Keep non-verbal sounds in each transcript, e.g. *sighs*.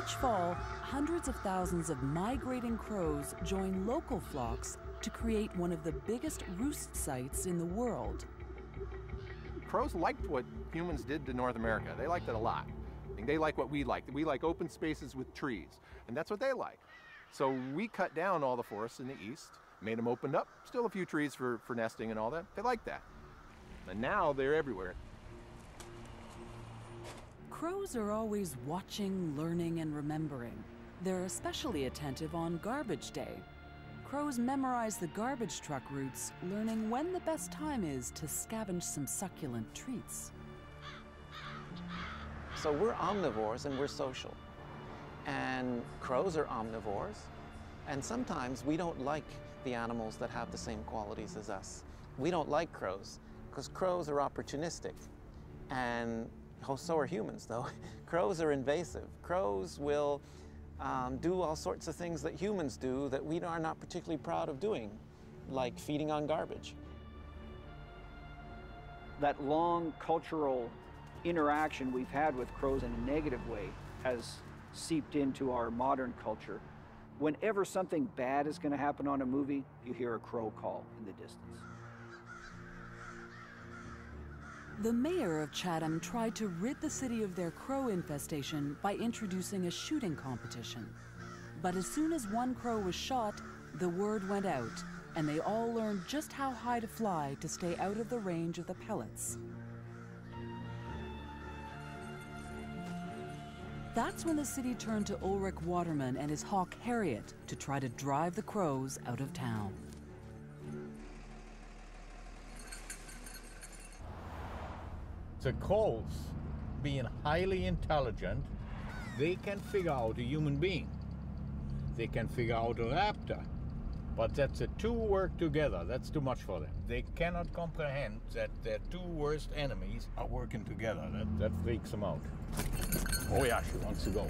Each fall, hundreds of thousands of migrating crows join local flocks to create one of the biggest roost sites in the world. Crows liked what humans did to North America. They liked it a lot. They like what we like. We like open spaces with trees, and that's what they like. So we cut down all the forests in the east, made them opened up, still a few trees for, for nesting and all that. They like that. And now they're everywhere. Crows are always watching, learning, and remembering. They're especially attentive on garbage day. Crows memorize the garbage truck routes, learning when the best time is to scavenge some succulent treats. So we're omnivores and we're social. And crows are omnivores. And sometimes we don't like the animals that have the same qualities as us. We don't like crows because crows are opportunistic. And Oh, so are humans, though. *laughs* Crows are invasive. Crows will um, do all sorts of things that humans do that we are not particularly proud of doing, like feeding on garbage. That long cultural interaction we've had with crows in a negative way has seeped into our modern culture. Whenever something bad is going to happen on a movie, you hear a crow call in the distance. The mayor of Chatham tried to rid the city of their crow infestation by introducing a shooting competition. But as soon as one crow was shot, the word went out, and they all learned just how high to fly to stay out of the range of the pellets. That's when the city turned to Ulrich Waterman and his hawk Harriet to try to drive the crows out of town. The crows, being highly intelligent, they can figure out a human being. They can figure out a raptor. But that the two work together, that's too much for them. They cannot comprehend that their two worst enemies are working together. That, that freaks them out. Oh yeah, she wants to go.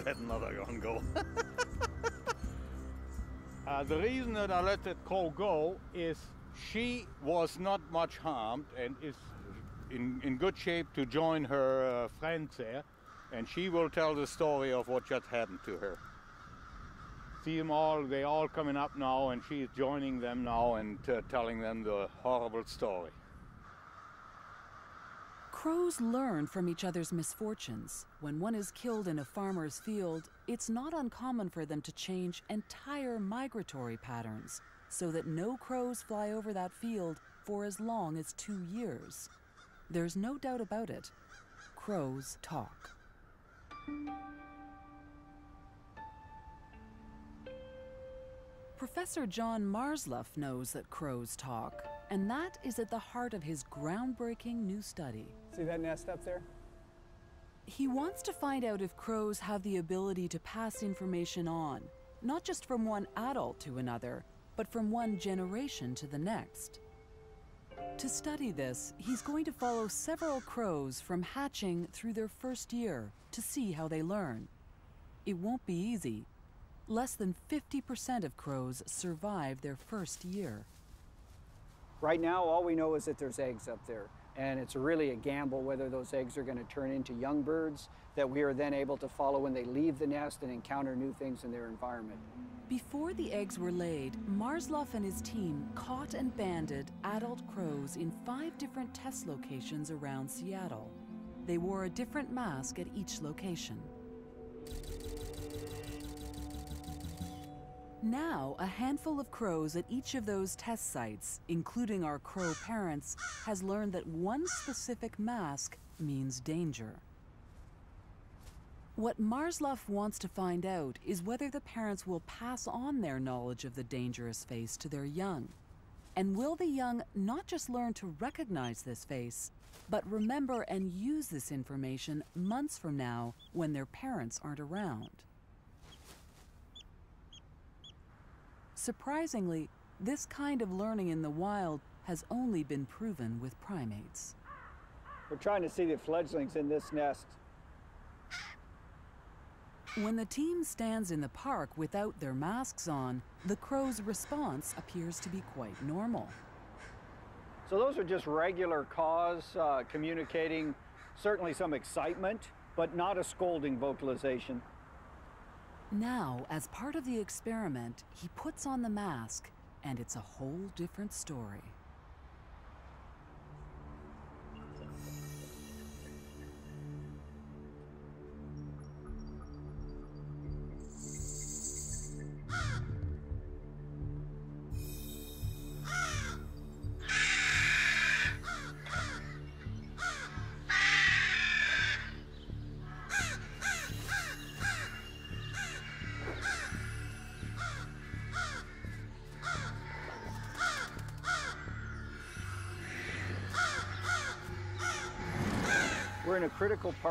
*laughs* let another one go. *laughs* uh, the reason that I let that crow go is she was not much harmed and is in, in good shape to join her uh, friends there. And she will tell the story of what just happened to her. See them all, they all coming up now and she is joining them now and uh, telling them the horrible story. Crows learn from each other's misfortunes. When one is killed in a farmer's field, it's not uncommon for them to change entire migratory patterns so that no crows fly over that field for as long as two years. There's no doubt about it. Crows talk. Professor John Marzluff knows that crows talk, and that is at the heart of his groundbreaking new study. See that nest up there? He wants to find out if crows have the ability to pass information on, not just from one adult to another, but from one generation to the next. To study this, he's going to follow several crows from hatching through their first year to see how they learn. It won't be easy, less than 50% of crows survive their first year. Right now, all we know is that there's eggs up there. And it's really a gamble whether those eggs are going to turn into young birds that we are then able to follow when they leave the nest and encounter new things in their environment. Before the eggs were laid, Marzluff and his team caught and banded adult crows in five different test locations around Seattle. They wore a different mask at each location. Now, a handful of crows at each of those test sites, including our crow parents, has learned that one specific mask means danger. What Marzluff wants to find out is whether the parents will pass on their knowledge of the dangerous face to their young. And will the young not just learn to recognize this face, but remember and use this information months from now when their parents aren't around? Surprisingly, this kind of learning in the wild has only been proven with primates. We're trying to see the fledglings in this nest. When the team stands in the park without their masks on, the crow's response appears to be quite normal. So those are just regular caws uh, communicating certainly some excitement, but not a scolding vocalization. Now, as part of the experiment, he puts on the mask, and it's a whole different story.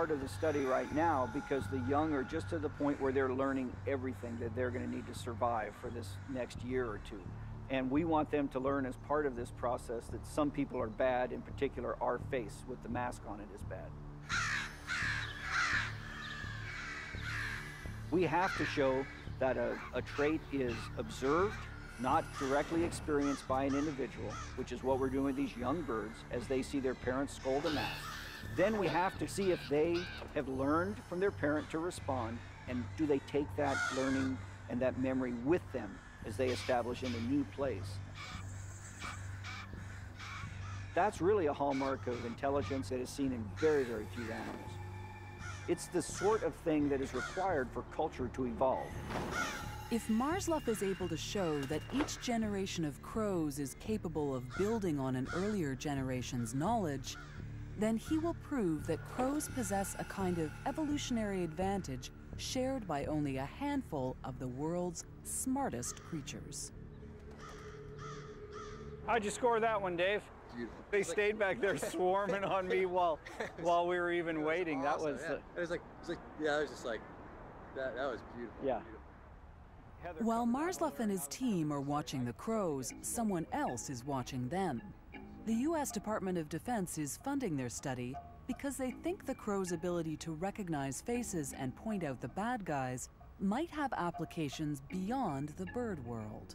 Part of the study right now because the young are just to the point where they're learning everything that they're going to need to survive for this next year or two. And we want them to learn as part of this process that some people are bad, in particular, our face with the mask on it is bad. We have to show that a, a trait is observed, not directly experienced by an individual, which is what we're doing with these young birds as they see their parents scold a mask. Then we have to see if they have learned from their parent to respond and do they take that learning and that memory with them as they establish in a new place. That's really a hallmark of intelligence that is seen in very, very few animals. It's the sort of thing that is required for culture to evolve. If Marzluff is able to show that each generation of crows is capable of building on an earlier generation's knowledge, then he will prove that crows possess a kind of evolutionary advantage shared by only a handful of the world's smartest creatures. How'd you score that one, Dave? Beautiful. They It's like- stayed back there *laughs* swarming on me while *laughs* while we were even It was waiting. That was yeah. uh, It was like, it was like, yeah, it was just like, that, that was beautiful. Yeah. beautiful. Heather While coming out Marzluff and his team are watching the crows, someone else is watching them. The U.S. Department of Defense is funding their study because they think the crow's ability to recognize faces and point out the bad guys might have applications beyond the bird world.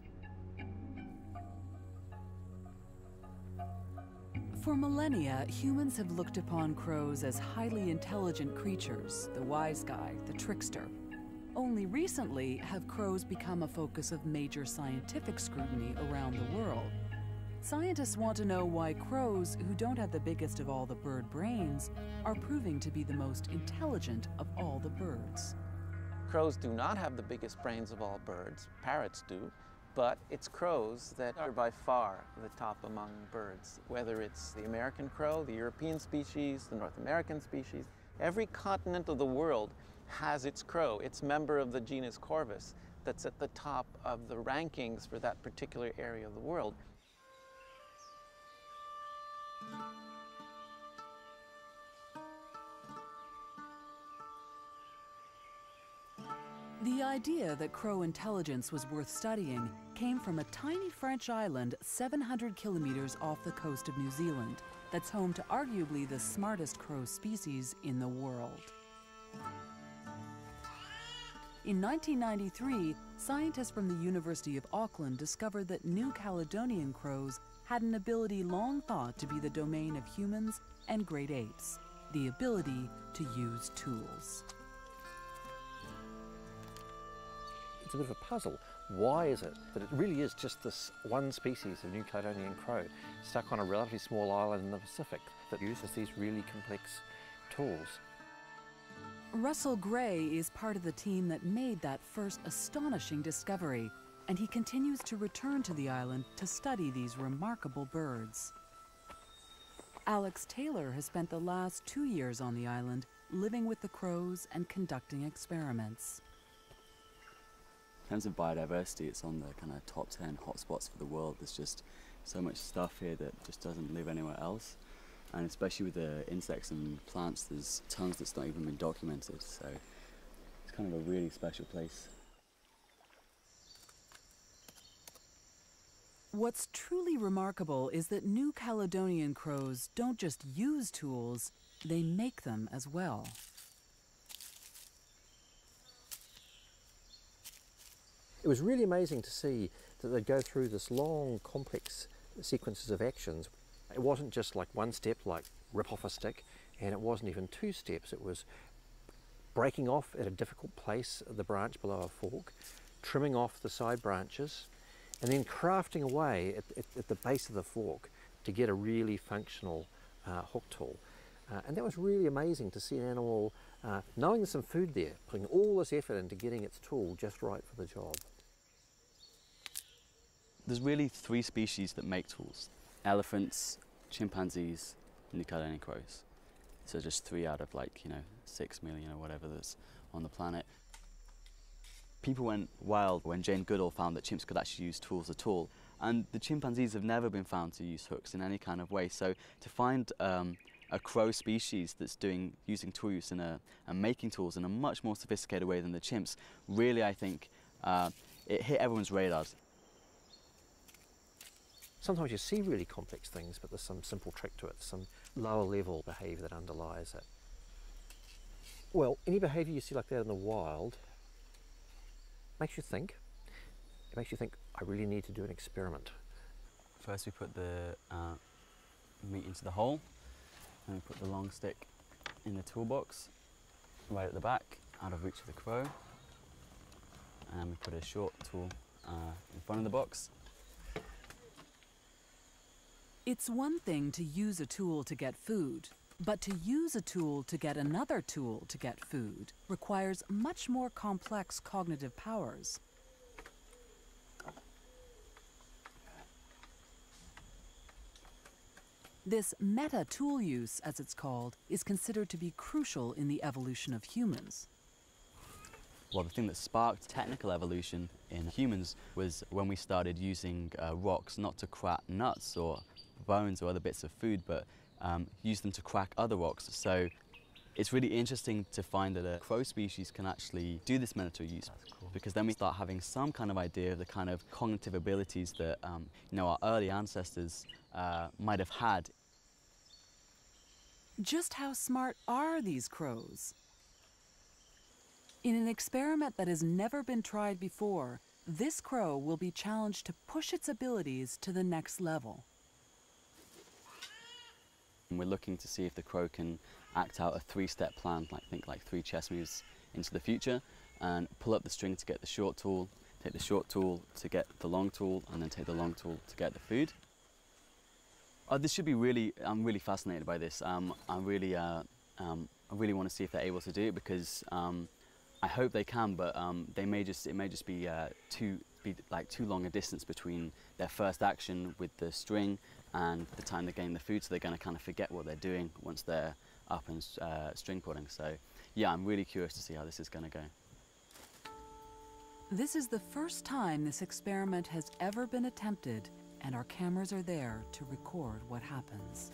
For millennia, humans have looked upon crows as highly intelligent creatures, the wise guy, the trickster. Only recently have crows become a focus of major scientific scrutiny around the world. Scientists want to know why crows, who don't have the biggest of all the bird brains, are proving to be the most intelligent of all the birds. Crows do not have the biggest brains of all birds, parrots do, but it's crows that are by far the top among birds. Whether it's the American crow, the European species, the North American species, every continent of the world has its crow, its member of the genus Corvus, that's at the top of the rankings for that particular area of the world. Idea that crow intelligence was worth studying came from a tiny French island 700 kilometers off the coast of New Zealand that's home to arguably the smartest crow species in the world. In 1993, scientists from the University of Auckland discovered that New Caledonian crows had an ability long thought to be the domain of humans and great apes the ability to use tools. It's a bit of a puzzle. Why is it that it really is just this one species of New Caledonian crow stuck on a relatively small island in the Pacific that uses these really complex tools? Russell Gray is part of the team that made that first astonishing discovery and he continues to return to the island to study these remarkable birds. Alex Taylor has spent the last two years on the island living with the crows and conducting experiments. Terms of biodiversity, it's on the kind of top 10 hotspots for the world. There's just so much stuff here that just doesn't live anywhere else. And especially with the insects and plants, there's tons that's not even been documented. So it's kind of a really special place. What's truly remarkable is that New Caledonian crows don't just use tools, they make them as well. It was really amazing to see that they'd go through this long, complex sequences of actions. It wasn't just like one step, like rip off a stick, and it wasn't even two steps. It was breaking off at a difficult place the branch below a fork, trimming off the side branches, and then crafting away at, at, at the base of the fork to get a really functional uh, hook tool. Uh, and that was really amazing to see an animal uh, knowing there's some food there, putting all this effort into getting its tool just right for the job. There's really three species that make tools. Elephants, chimpanzees, and New Caledonian crows. So just three out of like, you know, six million or whatever that's on the planet. People went wild when Jane Goodall found that chimps could actually use tools at all. And the chimpanzees have never been found to use hooks in any kind of way. So to find um, a crow species that's doing using tool use in a, and making tools in a much more sophisticated way than the chimps, really I think uh, it hit everyone's radars. Sometimes you see really complex things, but there's some simple trick to it, some lower level behaviour that underlies it. Well, any behaviour you see like that in the wild makes you think. It makes you think, I really need to do an experiment. First we put the uh, meat into the hole, and we put the long stick in the toolbox, right at the back, out of reach of the crow. And we put a short tool uh, in front of the box, It's one thing to use a tool to get food, but to use a tool to get another tool to get food requires much more complex cognitive powers. This meta tool use, as it's called, is considered to be crucial in the evolution of humans. Well, the thing that sparked technical evolution in humans was when we started using uh, rocks not to crack nuts or bones or other bits of food, but um, use them to crack other rocks. So it's really interesting to find that a crow species can actually do this mental use cool. because then we start having some kind of idea of the kind of cognitive abilities that um, you know our early ancestors uh, might have had. Just how smart are these crows? In an experiment that has never been tried before, this crow will be challenged to push its abilities to the next level. And we're looking to see if the crow can act out a three-step plan, like think like three chess moves into the future, and pull up the string to get the short tool, take the short tool to get the long tool, and then take the long tool to get the food. Oh, this should be really, I'm really fascinated by this. Um, I really, uh, um, I really want to see if they're able to do it because um, I hope they can, but um, they may just, it may just be uh, too, be like too long a distance between their first action with the string and the time they're getting the food, so they're going to kind of forget what they're doing once they're up and uh, string pulling. So yeah, I'm really curious to see how this is going to go. This is the first time this experiment has ever been attempted, and our cameras are there to record what happens.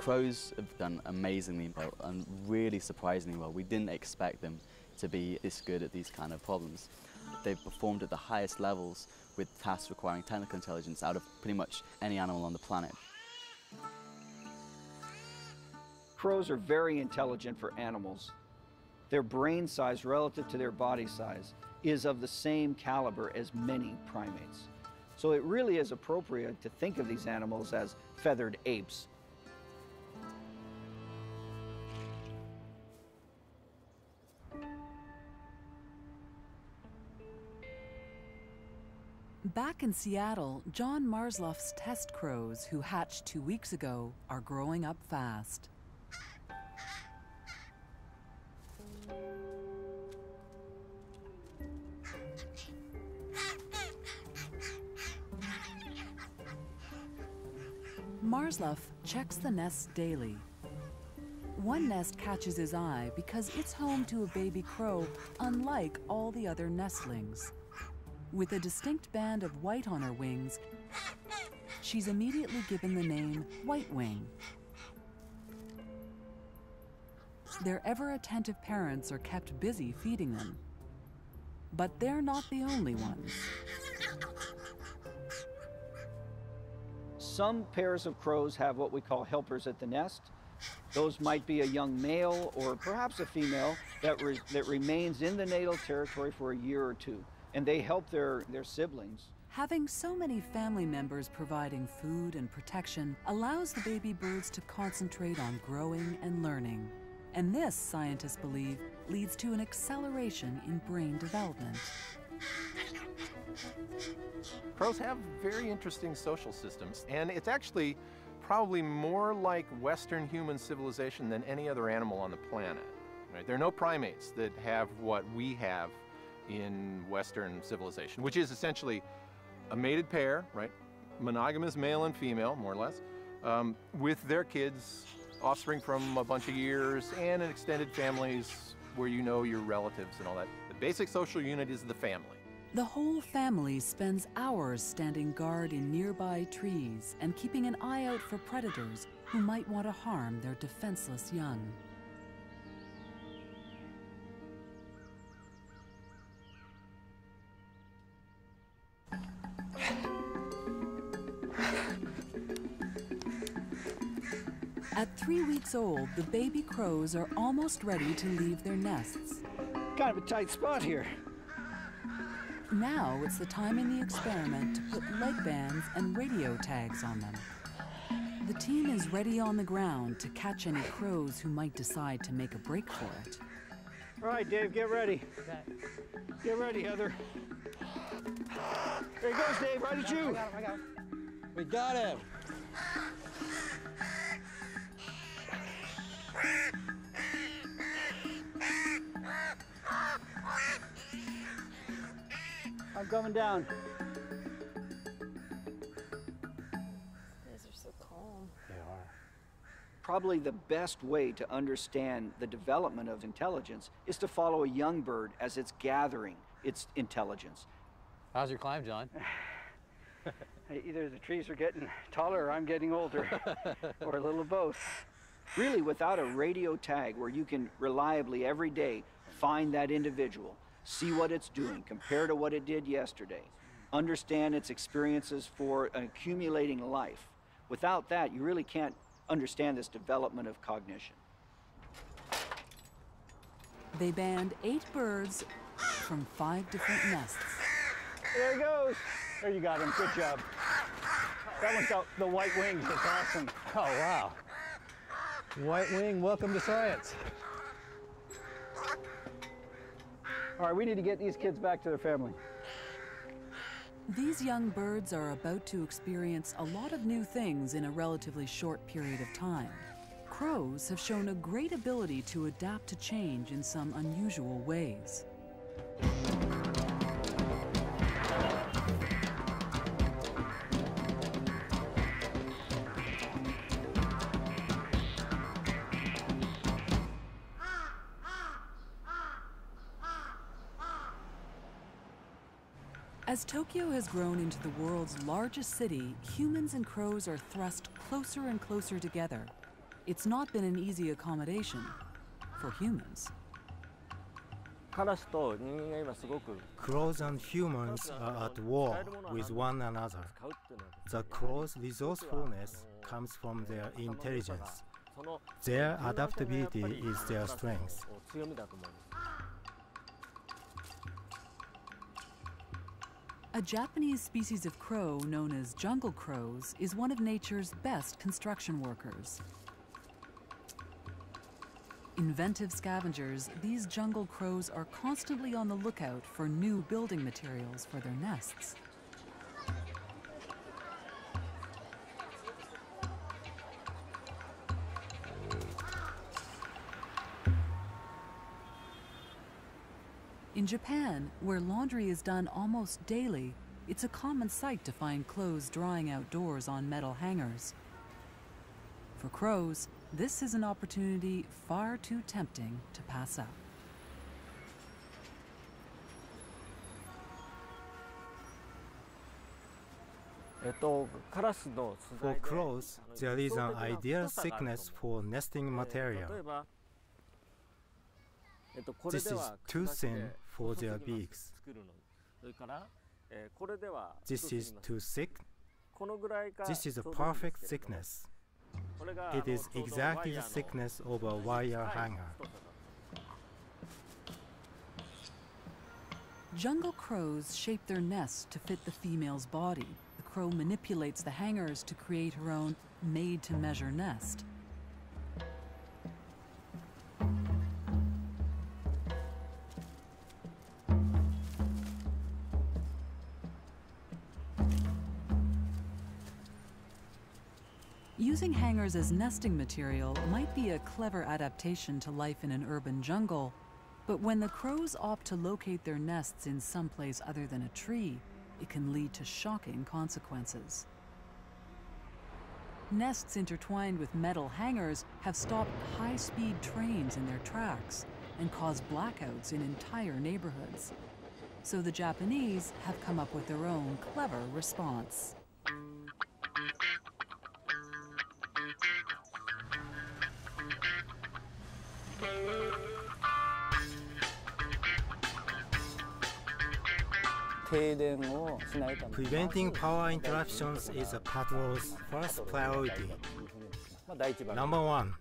Crows have done amazingly well and really surprisingly well. We didn't expect them to be this good at these kind of problems. They've performed at the highest levels with tasks requiring technical intelligence out of pretty much any animal on the planet. Crows are very intelligent for animals. Their brain size relative to their body size is of the same caliber as many primates. So it really is appropriate to think of these animals as feathered apes. Back in Seattle, John Marzluff's test crows, who hatched two weeks ago, are growing up fast. Marzluff checks the nests daily. One nest catches his eye because it's home to a baby crow unlike all the other nestlings. With a distinct band of white on her wings, she's immediately given the name White Wing. Their ever attentive parents are kept busy feeding them. But they're not the only ones. Some pairs of crows have what we call helpers at the nest. Those might be a young male or perhaps a female that, re that remains in the natal territory for a year or two, and they help their, their siblings. Having so many family members providing food and protection allows the baby birds to concentrate on growing and learning. And this, scientists believe, leads to an acceleration in brain development. Crows have very interesting social systems, and it's actually probably more like Western human civilization than any other animal on the planet. Right? There are no primates that have what we have in Western civilization, which is essentially a mated pair, right? Monogamous male and female, more or less, um, with their kids, offspring from a bunch of years, and in extended families where you know your relatives and all that. The basic social unit is the family. The whole family spends hours standing guard in nearby trees and keeping an eye out for predators who might want to harm their defenseless young. Three weeks old, the baby crows are almost ready to leave their nests. Kind of a tight spot here. Now it's the time in the experiment to put leg bands and radio tags on them. The team is ready on the ground to catch any crows who might decide to make a break for it. All right, Dave, get ready. Get ready, Heather. There he goes, Dave, right at you. We got him. I'm coming down. These are so calm. They are. Probably the best way to understand the development of intelligence is to follow a young bird as it's gathering its intelligence. How's your climb, John? *sighs* Either the trees are getting taller or I'm getting older, *laughs* or a little of both. Really, without a radio tag where you can reliably every day find that individual, see what it's doing, compare to what it did yesterday, understand its experiences for an accumulating life. Without that, you really can't understand this development of cognition. They banned eight birds from five different nests. There he goes. There you got him. Good job. That one's got the white wings. It's awesome. Oh, wow. White Wing, welcome to science. All right, we need to get these kids back to their family. These young birds are about to experience a lot of new things in a relatively short period of time. Crows have shown a great ability to adapt to change in some unusual ways. Tokyo has grown into the world's largest city, humans and crows are thrust closer and closer together. It's not been an easy accommodation for humans. Crows and humans are at war with one another. The crows' resourcefulness comes from their intelligence. Their adaptability is their strength. A Japanese species of crow known as jungle crows is one of nature's best construction workers. Inventive scavengers, these jungle crows are constantly on the lookout for new building materials for their nests. In Japan, where laundry is done almost daily, it's a common sight to find clothes drying outdoors on metal hangers. For crows, this is an opportunity far too tempting to pass up. For crows, there is an ideal thickness for nesting material. This is too thin for their beaks. This is too thick. This is a perfect thickness. It is exactly the thickness of a wire hanger. Jungle crows shape their nests to fit the female's body. The crow manipulates the hangers to create her own made-to-measure nest. Using hangers as nesting material might be a clever adaptation to life in an urban jungle, but when the crows opt to locate their nests in some place other than a tree, it can lead to shocking consequences. Nests intertwined with metal hangers have stopped high speed trains in their tracks and caused blackouts in entire neighborhoods. So the Japanese have come up with their own clever response. Preventing power interruptions is a patrol's first priority. Number one,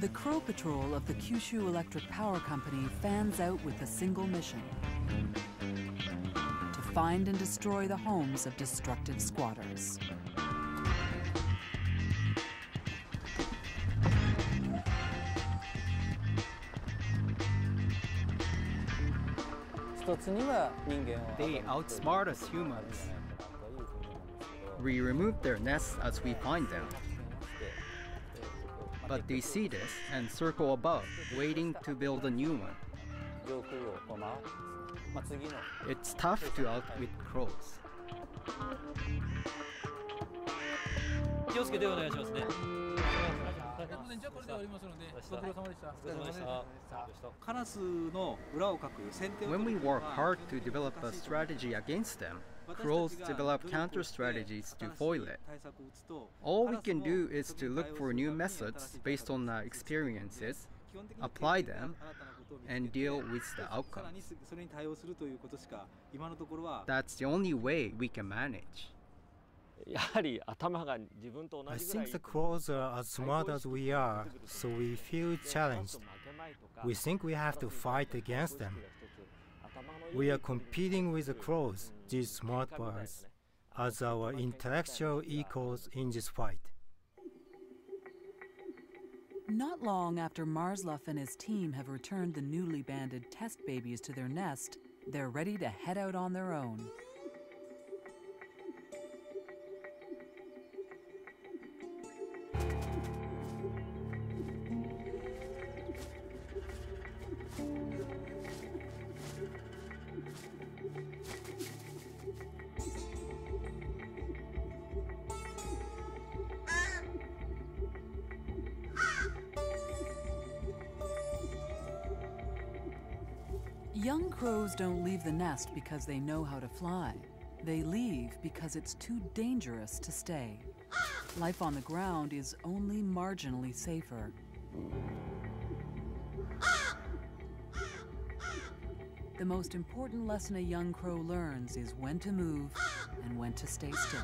The Crow Patrol of the Kyushu Electric Power Company fans out with a single mission to find and destroy the homes of destructive squatters. They outsmart us humans. We remove their nests as we find them. But they see this and circle above, waiting to build a new one. It's tough to outwit crows. 気をつけてお願いしますね。じゃあこれで終わりますので、ご苦労様でした。お疲れ様でしたカラスの裏をかく先手を When 取 we ることは work hard to develop a strategy against them, crows develop counter strategies to foil it. 対策を打つと All we can do is to look for new methods based on our experiences, apply them, and deal with the さらに outcomes. それに対応するということしか今のところは That's the only way we can manage. I think the crows are as smart as we are, so we feel challenged. We think we have to fight against them. We are competing with the crows, these smart birds, as our intellectual equals in this fight. Not long after Marzluff and his team have returned the newly banded test babies to their nest, they're ready to head out on their own. Young crows don't leave the nest because they know how to fly. They leave because it's too dangerous to stay. Life on the ground is only marginally safer. The most important lesson a young crow learns is when to move and when to stay still.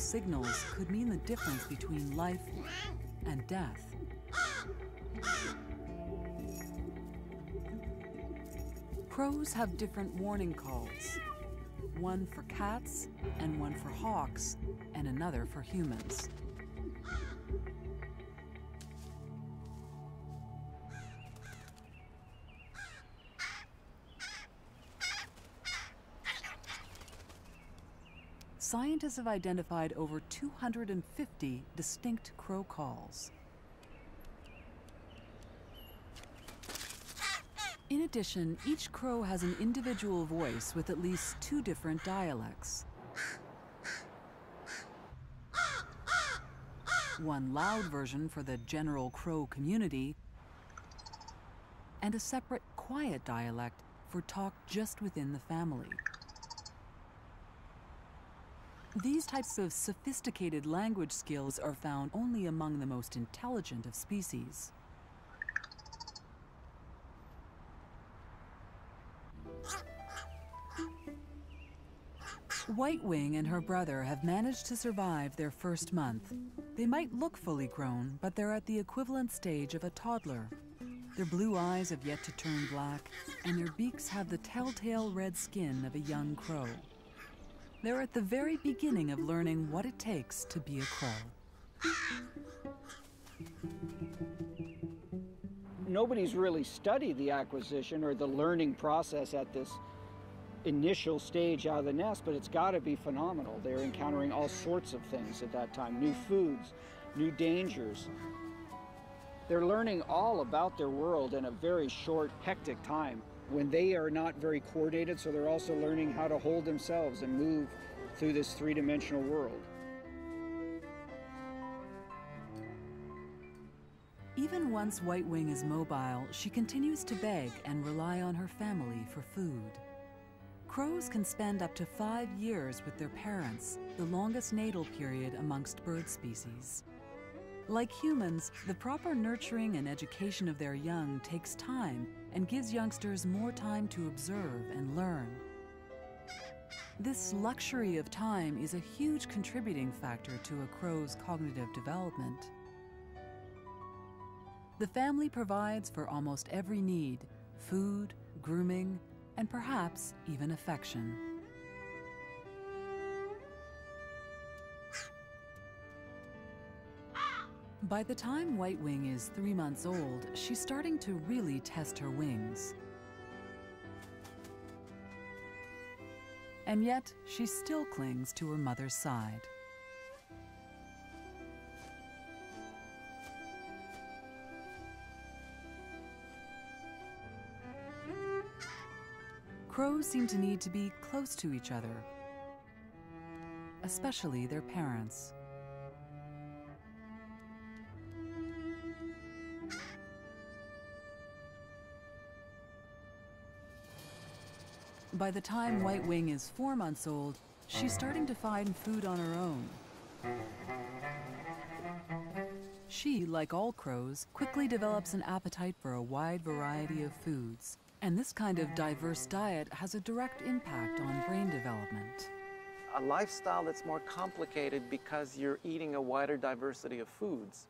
Signals could mean the difference between life and death. Crows have different warning calls. One for cats, and one for hawks, and another for humans. Scientists have identified over 250 distinct crow calls. In addition, each crow has an individual voice with at least two different dialects. One loud version for the general crow community, and a separate quiet dialect for talk just within the family. These types of sophisticated language skills are found only among the most intelligent of species. Whitewing and her brother have managed to survive their first month. They might look fully grown, but they're at the equivalent stage of a toddler. Their blue eyes have yet to turn black, and their beaks have the telltale red skin of a young crow. They're at the very beginning of learning what it takes to be a crow. Nobody's really studied the acquisition or the learning process at this initial stage out of the nest, but it's got to be phenomenal. They're encountering all sorts of things at that time new foods, new dangers. They're learning all about their world in a very short, hectic time when they are not very coordinated, so they're also learning how to hold themselves and move through this three dimensional world. Even once White Wing is mobile, she continues to beg and rely on her family for food. Crows can spend up to five years with their parents, the longest natal period amongst bird species. Like humans, the proper nurturing and education of their young takes time and gives youngsters more time to observe and learn. This luxury of time is a huge contributing factor to a crow's cognitive development. The family provides for almost every need food, grooming, and perhaps even affection. By the time Whitewing is three months old, she's starting to really test her wings. And yet, she still clings to her mother's side. Crows seem to need to be close to each other, especially their parents. By the time White Wing is four months old, she's starting to find food on her own. She, like all crows, quickly develops an appetite for a wide variety of foods. And this kind of diverse diet has a direct impact on brain development. A lifestyle that's more complicated because you're eating a wider diversity of foods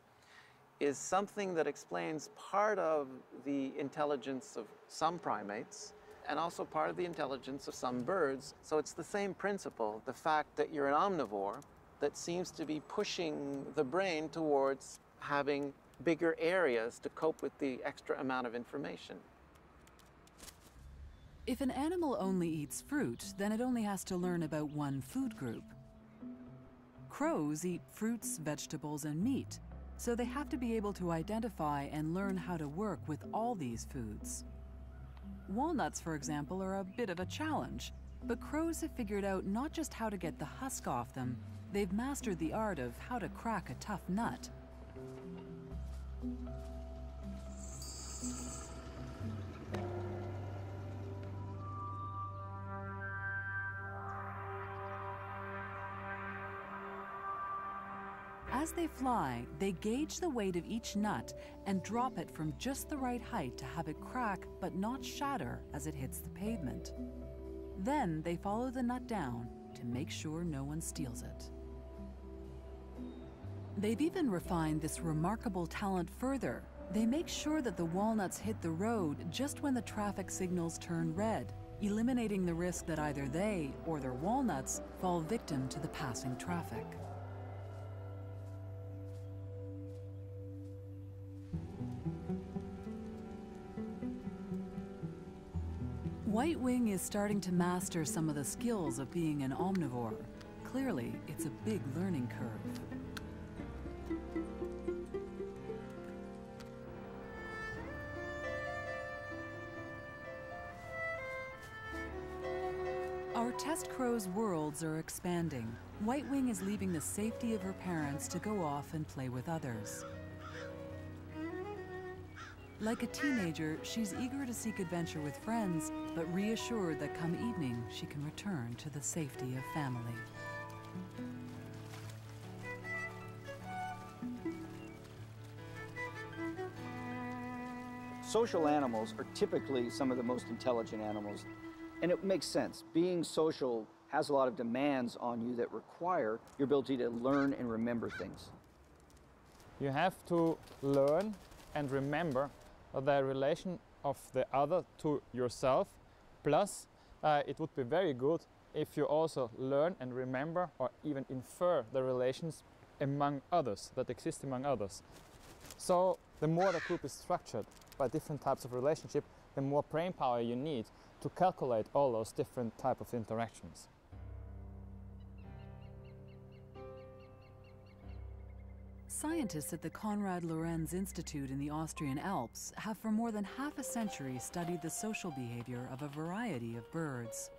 is something that explains part of the intelligence of some primates and also part of the intelligence of some birds. So it's the same principle, the fact that you're an omnivore that seems to be pushing the brain towards having bigger areas to cope with the extra amount of information. If an animal only eats fruit, then it only has to learn about one food group. Crows eat fruits, vegetables, and meat, so they have to be able to identify and learn how to work with all these foods. Walnuts, for example, are a bit of a challenge, but crows have figured out not just how to get the husk off them, they've mastered the art of how to crack a tough nut. As they fly, they gauge the weight of each nut and drop it from just the right height to have it crack but not shatter as it hits the pavement. Then they follow the nut down to make sure no one steals it. They've even refined this remarkable talent further. They make sure that the walnuts hit the road just when the traffic signals turn red, eliminating the risk that either they or their walnuts fall victim to the passing traffic. White Wing is starting to master some of the skills of being an omnivore. Clearly, it's a big learning curve. Our test crow's worlds are expanding. White Wing is leaving the safety of her parents to go off and play with others. Like a teenager, she's eager to seek adventure with friends, but reassured that come evening she can return to the safety of family. Social animals are typically some of the most intelligent animals, and it makes sense. Being social has a lot of demands on you that require your ability to learn and remember things. You have to learn and remember the relation of the other to yourself. Plus, uh, it would be very good if you also learn and remember or even infer the relations among others that exist among others. So the more the group is structured by different types of relationship, the more brain power you need to calculate all those different type of interactions. Scientists at the Konrad Lorenz Institute in the Austrian Alps have for more than half a century studied the social behavior of a variety of birds.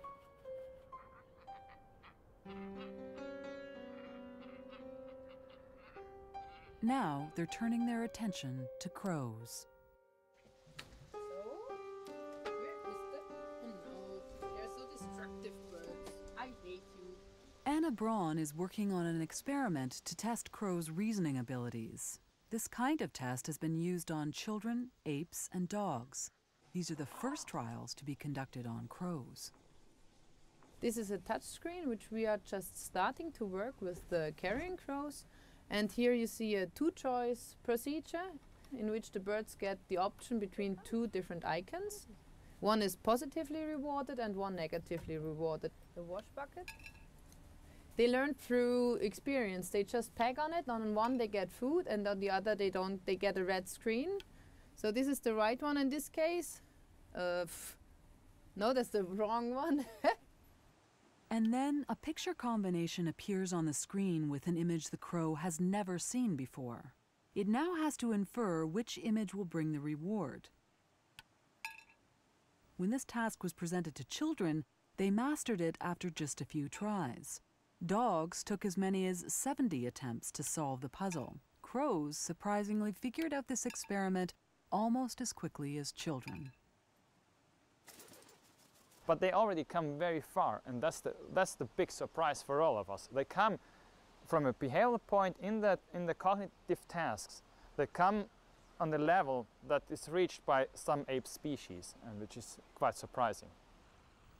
Now they're turning their attention to crows. Anna Braun is working on an experiment to test crows' reasoning abilities. This kind of test has been used on children, apes, and dogs. These are the first trials to be conducted on crows. This is a touchscreen which we are just starting to work with the carrion crows. And here you see a two-choice procedure in which the birds get the option between two different icons. One is positively rewarded and one negatively rewarded. The wash bucket they learn through experience. They just peg on it. On one they get food, and on the other they don't. They get a red screen. So this is the right one in this case. Uh, no, that's the wrong one. *laughs* and then a picture combination appears on the screen with an image the crow has never seen before. It now has to infer which image will bring the reward. When this task was presented to children, they mastered it after just a few tries. Dogs took as many as 70 attempts to solve the puzzle. Crows surprisingly figured out this experiment almost as quickly as children. But they already come very far, and that's the, that's the big surprise for all of us. They come from a behavioral point in, the, in the cognitive tasks, they come on the level that is reached by some ape species, and which is quite surprising.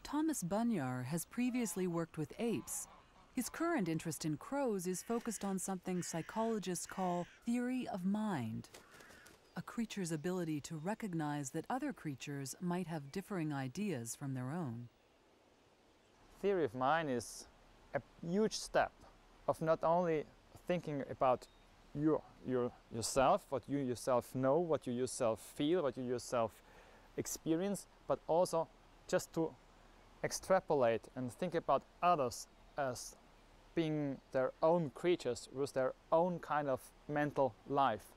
Thomas Bugnyar has previously worked with apes his current interest in crows is focused on something psychologists call theory of mind, a creature's ability to recognize that other creatures might have differing ideas from their own. Theory of mind is a huge step of not only thinking about you, your, yourself, what you yourself know, what you yourself feel, what you yourself experience, but also just to extrapolate and think about others as being their own creatures with their own kind of mental life.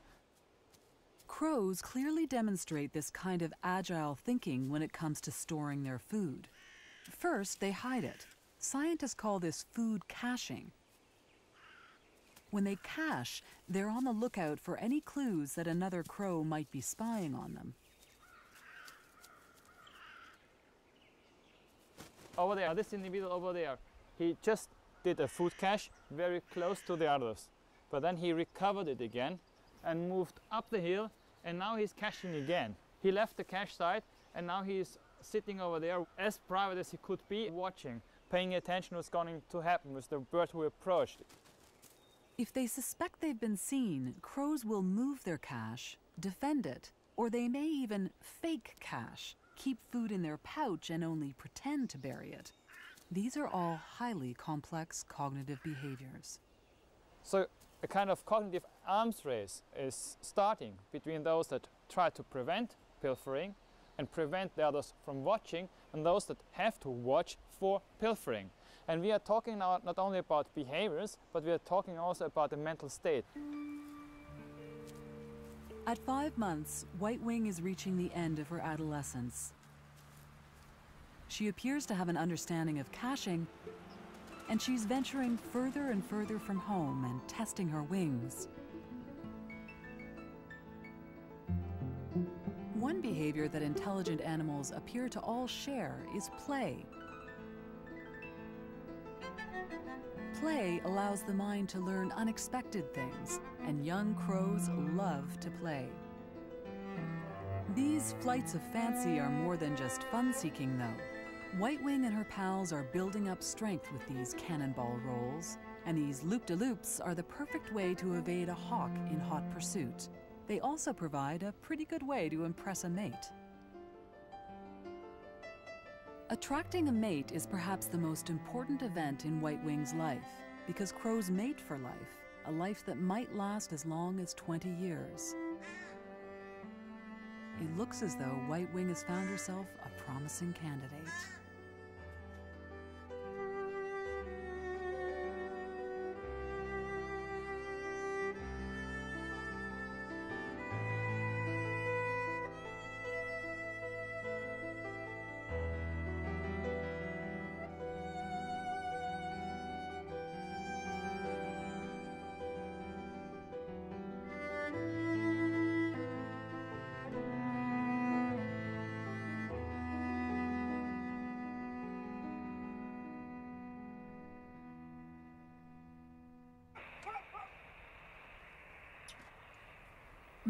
Crows clearly demonstrate this kind of agile thinking when it comes to storing their food. First, they hide it. Scientists call this food caching. When they cache, they're on the lookout for any clues that another crow might be spying on them. Over there, this individual over there, he just did a food cache very close to the others. But then he recovered it again and moved up the hill and now he's caching again. He left the cache site and now he's sitting over there as private as he could be, watching, paying attention what's going to happen with the bird who approached. If they suspect they've been seen, crows will move their cache, defend it, or they may even fake cache, keep food in their pouch and only pretend to bury it. These are all highly complex cognitive behaviors. So a kind of cognitive arms race is starting between those that try to prevent pilfering and prevent the others from watching and those that have to watch for pilfering. And we are talking now not only about behaviors, but we are talking also about the mental state. At five months, White Wing is reaching the end of her adolescence. She appears to have an understanding of caching, and she's venturing further and further from home and testing her wings. One behavior that intelligent animals appear to all share is play. Play allows the mind to learn unexpected things, and young crows love to play. These flights of fancy are more than just fun seeking, though. White Wing and her pals are building up strength with these cannonball rolls, and these loop de loops are the perfect way to evade a hawk in hot pursuit. They also provide a pretty good way to impress a mate. Attracting a mate is perhaps the most important event in White Wing's life because crows mate for life, a life that might last as long as 20 years. It looks as though White Wing has found herself a promising candidate.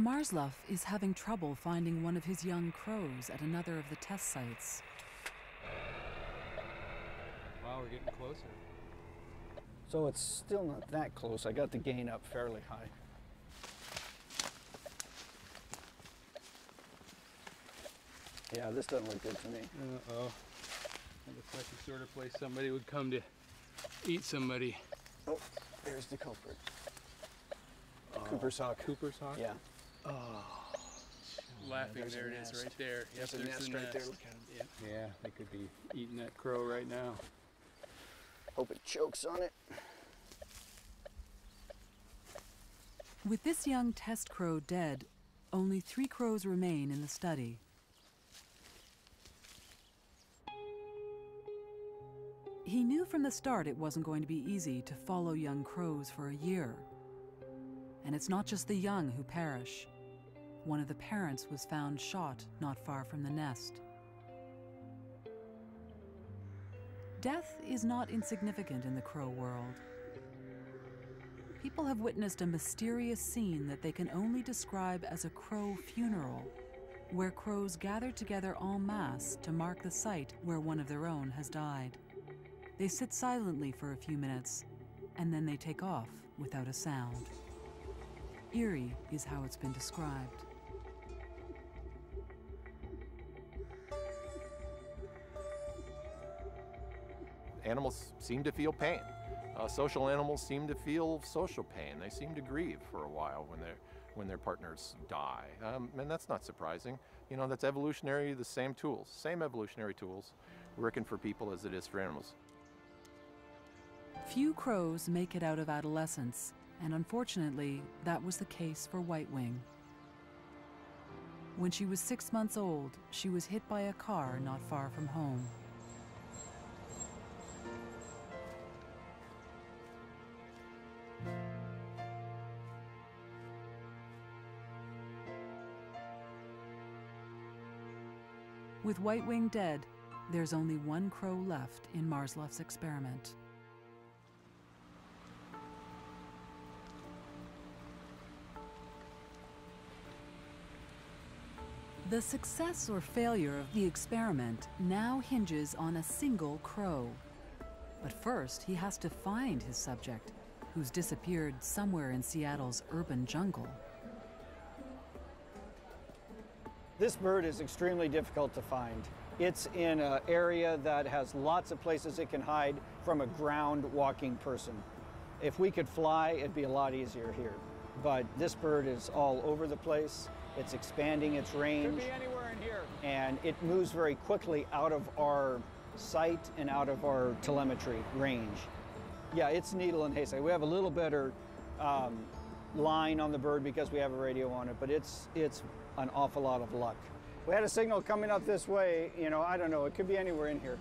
Marzluff is having trouble finding one of his young crows at another of the test sites. Wow, we're getting closer. So it's still not that close. I got the gain up fairly high. Yeah, this doesn't look good to me. Uh-oh. That looks like the sort of place somebody would come to eat somebody. Oh, there's the culprit. Cooper's hawk. Cooper's hawk? Yeah. Oh. Laughing, there's there it is, nest. right there. Yes, There's a there's nest the right there. nest. Look at 'em. Yeah, they could be eating that crow right now. Hope it chokes on it. With this young test crow dead, only three crows remain in the study. He knew from the start it wasn't going to be easy to follow young crows for a year. And it's not just the young who perish. One of the parents was found shot not far from the nest. Death is not insignificant in the crow world. People have witnessed a mysterious scene that they can only describe as a crow funeral, where crows gather together en masse to mark the site where one of their own has died. They sit silently for a few minutes, and then they take off without a sound. Eerie is how it's been described. Animals seem to feel pain. Uh, social animals seem to feel social pain. They seem to grieve for a while when, their when their partners die. Um, and that's not surprising. You know, that's evolutionary, the same tools, same evolutionary tools working for people as it is for animals. Few crows make it out of adolescence, and unfortunately, that was the case for White Wing. When she was six months old, she was hit by a car not far from home. With White Wing dead, there's only one crow left in Marzluff's experiment. The success or failure of the experiment now hinges on a single crow. But first, he has to find his subject, who's disappeared somewhere in Seattle's urban jungle. This bird is extremely difficult to find. It's in an area that has lots of places it can hide from a ground walking person. If we could fly, it'd be a lot easier here. But this bird is all over the place. It's expanding its range. Could be anywhere in here. And it moves very quickly out of our sight and out of our telemetry range. Yeah, it's needle and haystack. We have a little better um, line on the bird because we have a radio on it, but it's it's an awful lot of luck. We had a signal coming up this way. You know, I don't know. It could be anywhere in here.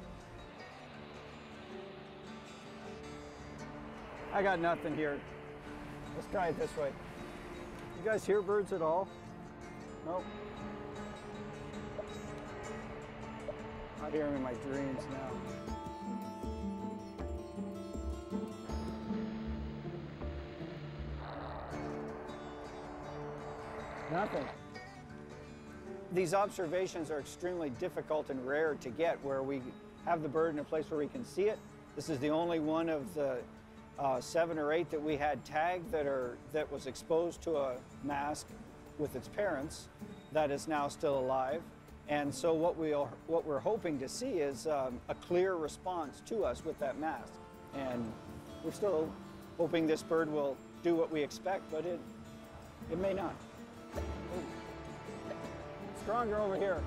I got nothing here. Let's try it this way. You guys hear birds at all? Nope. I hear them in my dreams now. Nothing. These observations are extremely difficult and rare to get where we have the bird in a place where we can see it. This is the only one of the uh, seven or eight that we had tagged that are that was exposed to a mask with its parents that is now still alive. And so what we are, what we're hoping to see is um, a clear response to us with that mask. And we're still hoping this bird will do what we expect, but it it may not. Ooh. Stronger over here.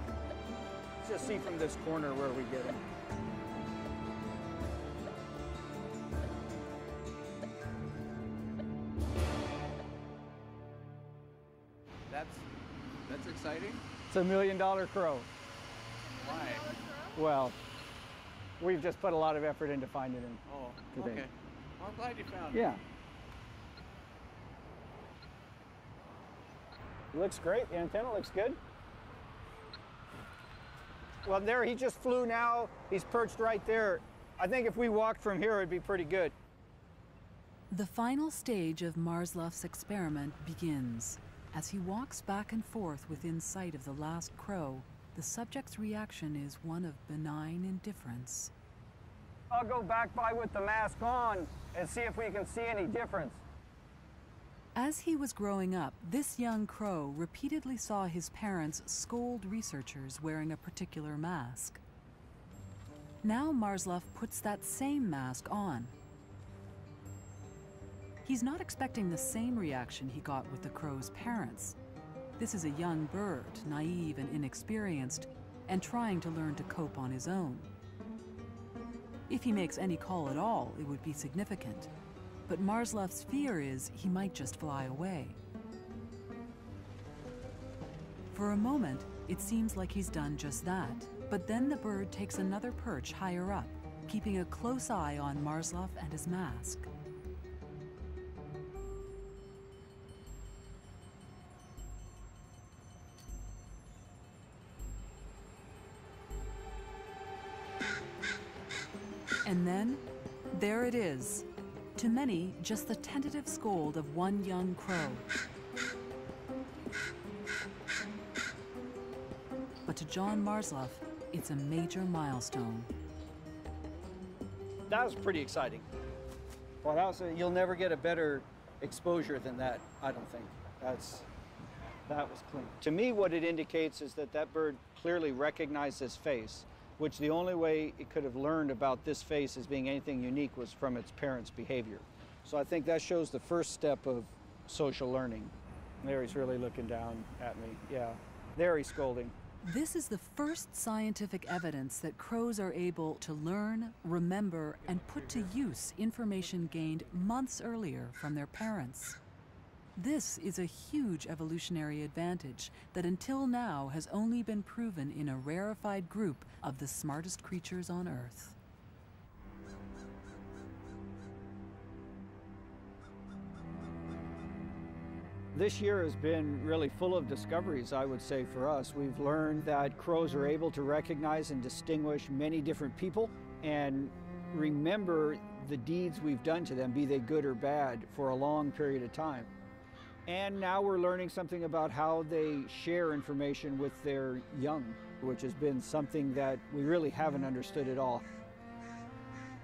Let's just see from this corner where we get it. That's that's exciting. It's a million dollar crow. Why? Well, we've just put a lot of effort into finding him. Oh, today. okay. Well, I'm glad you found him. Yeah. Looks great. The antenna looks good. Well, there he just flew now. He's perched right there. I think if we walked from here, it'd be pretty good. The final stage of Marzluff's experiment begins. As he walks back and forth within sight of the last crow, the subject's reaction is one of benign indifference. I'll go back by with the mask on and see if we can see any difference. As he was growing up, this young crow repeatedly saw his parents scold researchers wearing a particular mask. Now Marzluff puts that same mask on. He's not expecting the same reaction he got with the crow's parents. This is a young bird, naive and inexperienced, and trying to learn to cope on his own. If he makes any call at all, it would be significant. But Marzluff's fear is he might just fly away. For a moment, it seems like he's done just that. But then the bird takes another perch higher up, keeping a close eye on Marzluff and his mask. And then, there it is. To many, just the tentative scold of one young crow. But to John Marzluff, it's a major milestone. That was pretty exciting. Well, you'll never get a better exposure than that, I don't think. That's, that was clean. To me, what it indicates is that that bird clearly recognized this face, which the only way it could have learned about this face as being anything unique was from its parents' behavior. So I think that shows the first step of social learning. There he's really looking down at me. Yeah. There he's scolding. This is the first scientific evidence that crows are able to learn, remember, and put to use information gained months earlier from their parents. This is a huge evolutionary advantage that until now has only been proven in a rarefied group of the smartest creatures on Earth. This year has been really full of discoveries, I would say, for us. We've learned that crows are able to recognize and distinguish many different people and remember the deeds we've done to them, be they good or bad, for a long period of time. And now we're learning something about how they share information with their young, which has been something that we really haven't understood at all.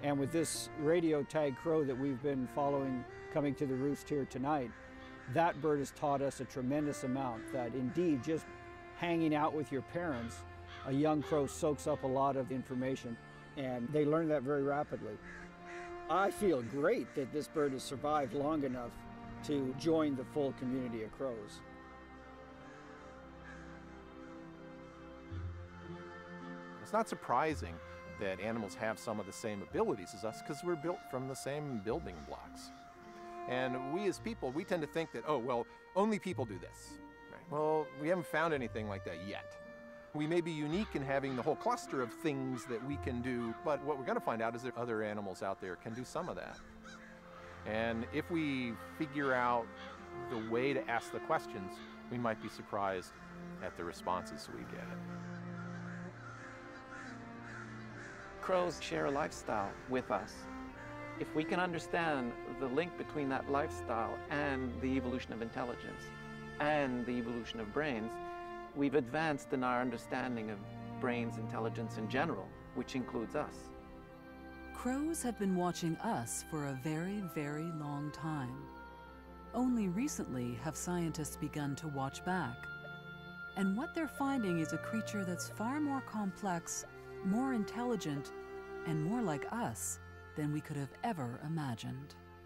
And with this radio tag crow that we've been following coming to the roost here tonight, that bird has taught us a tremendous amount that indeed just hanging out with your parents, a young crow soaks up a lot of information and they learn that very rapidly. I feel great that this bird has survived long enough to join the full community of crows. It's not surprising that animals have some of the same abilities as us because we're built from the same building blocks. And we as people, we tend to think that, oh, well, only people do this. Right? Well, we haven't found anything like that yet. We may be unique in having the whole cluster of things that we can do, but what we're going to find out is that other animals out there can do some of that. And if we figure out the way to ask the questions, we might be surprised at the responses we get. Crows share a lifestyle with us. If we can understand the link between that lifestyle and the evolution of intelligence and the evolution of brains, we've advanced in our understanding of brains intelligence in general, which includes us. Crows have been watching us for a very, very long time. Only recently have scientists begun to watch back. And what they're finding is a creature that's far more complex, more intelligent, and more like us than we could have ever imagined.